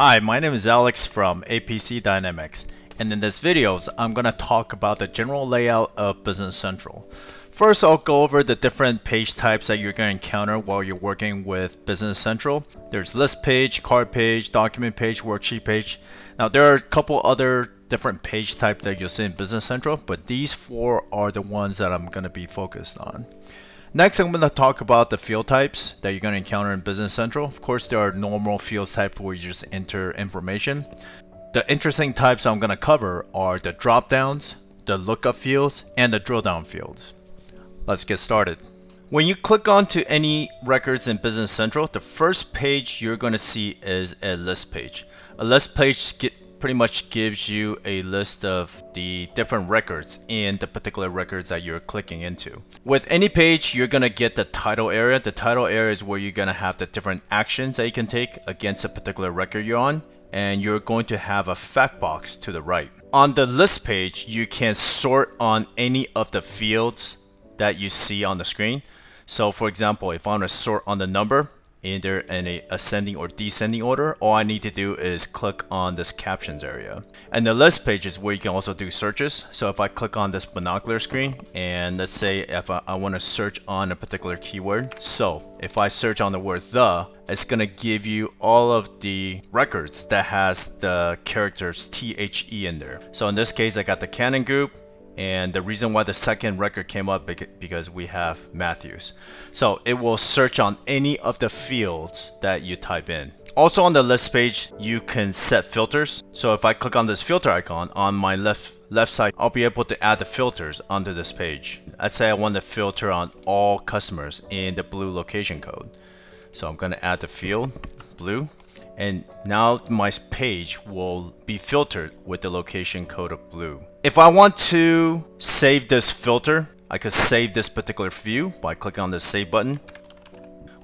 Hi, my name is Alex from APC Dynamics, and in this video, I'm going to talk about the general layout of Business Central. First, I'll go over the different page types that you're going to encounter while you're working with Business Central. There's list page, card page, document page, worksheet page. Now, there are a couple other different page types that you'll see in Business Central, but these four are the ones that I'm going to be focused on. Next, I'm going to talk about the field types that you're going to encounter in Business Central. Of course, there are normal field types where you just enter information. The interesting types I'm going to cover are the drop downs, the lookup fields, and the drill down fields. Let's get started. When you click onto any records in Business Central, the first page you're going to see is a list page. A list page pretty much gives you a list of the different records in the particular records that you're clicking into. With any page, you're to get the title area. The title area is where you're to have the different actions that you can take against a particular record you're on. And you're going to have a fact box to the right. On the list page, you can sort on any of the fields that you see on the screen. So for example, if I want to sort on the number, either in a ascending or descending order, all I need to do is click on this captions area. And the list page is where you can also do searches. So if I click on this binocular screen, and let's say if I, I want to search on a particular keyword. So if I search on the word the, it's going to give you all of the records that has the characters THE in there. So in this case, I got the Cannon Group, and the reason why the second record came up because we have Matthews. So it will search on any of the fields that you type in. Also on the list page, you can set filters. So if I click on this filter icon on my left left side, I'll be able to add the filters onto this page. Let's say I want to filter on all customers in the blue location code. So I'm going to add the field blue and now my page will be filtered with the location code of blue. If I want to save this filter, I could save this particular view by clicking on the save button.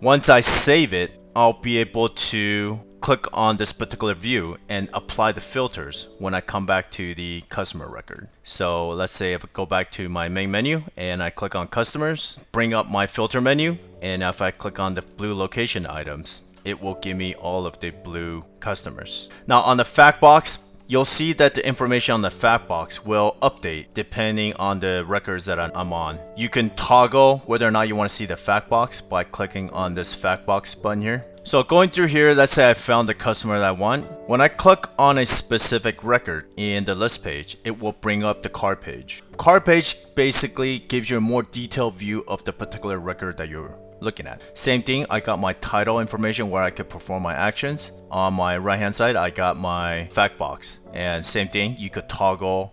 Once I save it, I'll be able to click on this particular view and apply the filters when I come back to the customer record. So let's say if I go back to my main menu and I click on customers, bring up my filter menu, and if I click on the blue location items, it will give me all of the blue customers. Now on the fact box, you'll see that the information on the fact box will update depending on the records that I'm on. You can toggle whether or not you want to see the fact box by clicking on this fact box button here. So going through here, let's say I found the customer that I want. When I click on a specific record in the list page, it will bring up the card page. Card page basically gives you a more detailed view of the particular record that you're looking at. Same thing, I got my title information where I could perform my actions. On my right hand side, I got my fact box. And same thing, you could toggle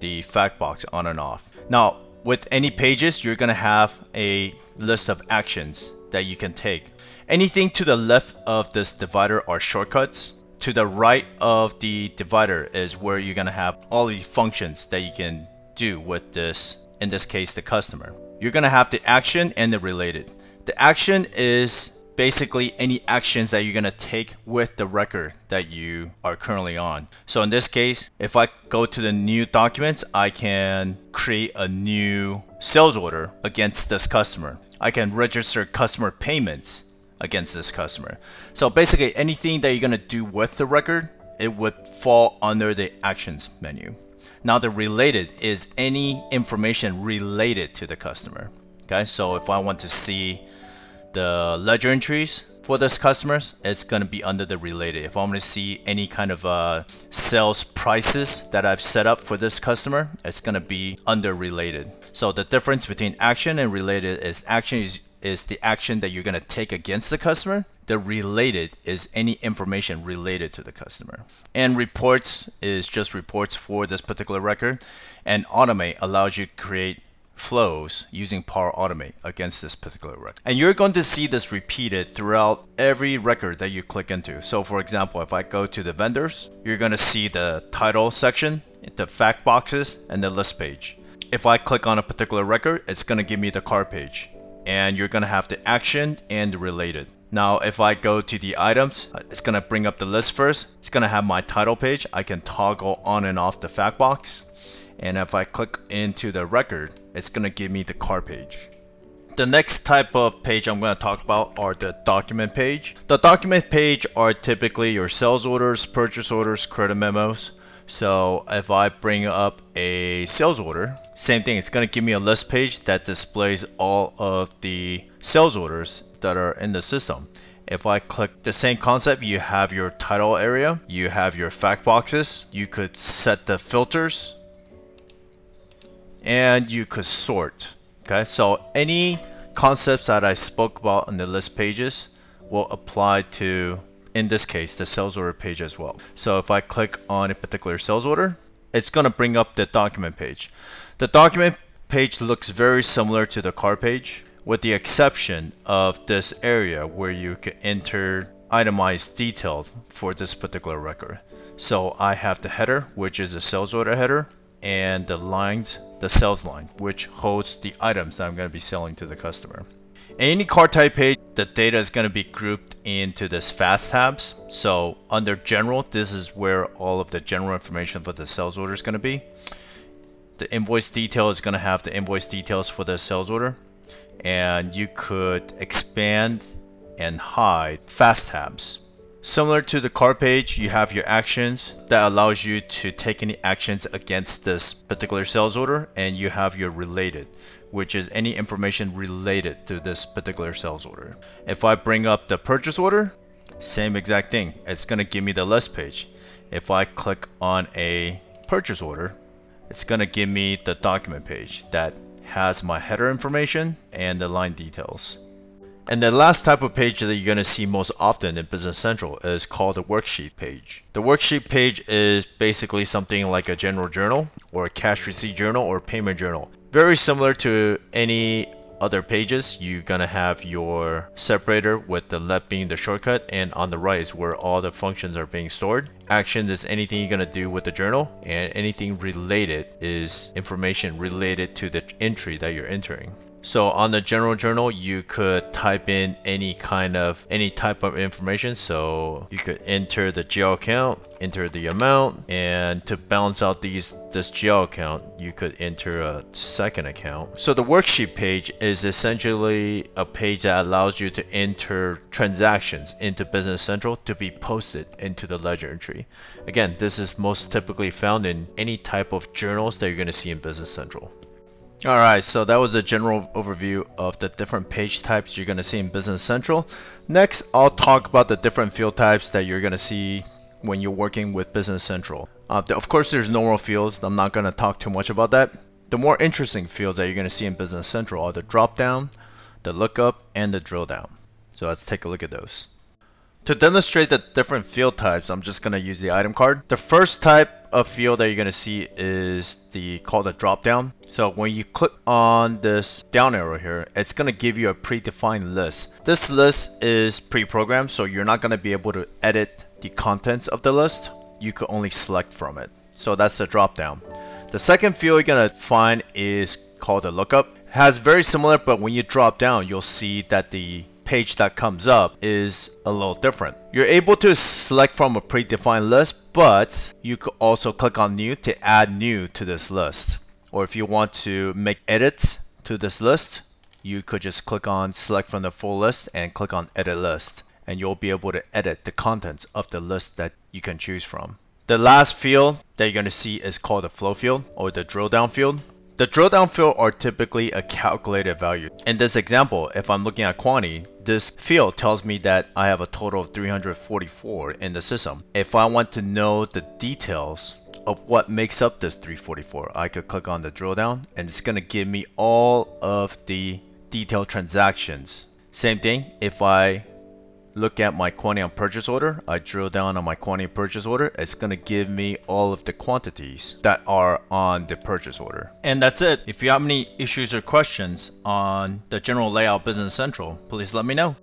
the fact box on and off. Now, with any pages, you're gonna have a list of actions that you can take. Anything to the left of this divider are shortcuts. To the right of the divider is where you're gonna have all the functions that you can do with this, in this case, the customer. You're gonna have the action and the related. The action is basically any actions that you're going to take with the record that you are currently on. So in this case, if I go to the new documents, I can create a new sales order against this customer. I can register customer payments against this customer. So basically anything that you're going to do with the record, it would fall under the actions menu. Now the related is any information related to the customer. Okay, so if I want to see the ledger entries for this customers, it's going to be under the related. If I want to see any kind of uh, sales prices that I've set up for this customer, it's going to be under related. So the difference between action and related is action is, is the action that you're going to take against the customer. The related is any information related to the customer. And reports is just reports for this particular record. And automate allows you to create flows using Power Automate against this particular record. And you're going to see this repeated throughout every record that you click into. So for example, if I go to the vendors, you're going to see the title section, the fact boxes, and the list page. If I click on a particular record, it's going to give me the card page. And you're going to have the action and the related. Now, if I go to the items, uh, it's going to bring up the list first. It's going to have my title page. I can toggle on and off the fact box and if I click into the record it's gonna give me the card page The next type of page I'm going to talk about are the document page. The document page are typically your sales orders, purchase orders, credit memos. So if I bring up a sales order, same thing, it's going to give me a list page that displays all of the sales orders that are in the system. If I click the same concept, you have your title area, you have your fact boxes, you could set the filters, and you could sort. Okay, so any concepts that I spoke about on the list pages will apply to in this case, the sales order page as well. So if I click on a particular sales order, it's going to bring up the document page. The document page looks very similar to the card page with the exception of this area where you can enter itemized detail for this particular record. So I have the header, which is the sales order header, and the lines, the sales line, which holds the items that I'm going to be selling to the customer. Any card type page, the data is going to be grouped into this fast tabs. So under general, this is where all of the general information for the sales order is going to be. The invoice detail is going to have the invoice details for the sales order. And you could expand and hide fast tabs. Similar to the card page, you have your actions that allows you to take any actions against this particular sales order and you have your related which is any information related to this particular sales order. If I bring up the purchase order, same exact thing. It's going to give me the list page. If I click on a purchase order, it's going to give me the document page that has my header information and the line details. And the last type of page that you're going to see most often in Business Central is called the worksheet page. The worksheet page is basically something like a general journal or a cash receipt journal or payment journal. Very similar to any other pages, you're gonna have your separator with the left being the shortcut and on the right is where all the functions are being stored. Action is anything you're gonna do with the journal and anything related is information related to the entry that you're entering. So on the general journal, you could type in any kind of any type of information. So you could enter the GL account, enter the amount, and to balance out these this GL account, you could enter a second account. So the worksheet page is essentially a page that allows you to enter transactions into Business Central to be posted into the ledger entry. Again, this is most typically found in any type of journals that you're going to see in Business Central. Alright, so that was a general overview of the different page types you're going to see in Business Central. Next, I'll talk about the different field types that you're going to see when you're working with Business Central. Uh, of course, there's normal fields. I'm not going to talk too much about that. The more interesting fields that you're going to see in Business Central are the drop down, the lookup, and the drill down. So let's take a look at those. To demonstrate the different field types, I'm just going to use the item card. The first type of field that you're going to see is the called a drop down. So when you click on this down arrow here, it's going to give you a predefined list. This list is pre-programmed, so you're not going to be able to edit the contents of the list. You could only select from it. So that's the drop down. The second field you're going to find is called a lookup. It has very similar, but when you drop down, you'll see that the page that comes up is a little different. You're able to select from a predefined list, but you could also click on new to add new to this list. Or if you want to make edits to this list, you could just click on select from the full list and click on edit list and you'll be able to edit the contents of the list that you can choose from. The last field that you're going to see is called the flow field or the drill down field. The drill down field are typically a calculated value. In this example, if I'm looking at quantity, this field tells me that I have a total of 344 in the system. If I want to know the details of what makes up this 344, I could click on the drill down and it's going to give me all of the detailed transactions. Same thing, if I look at my quantity on purchase order, I drill down on my quantity purchase order, it's going to give me all of the quantities that are on the purchase order. And that's it. If you have any issues or questions on the general layout Business Central, please let me know.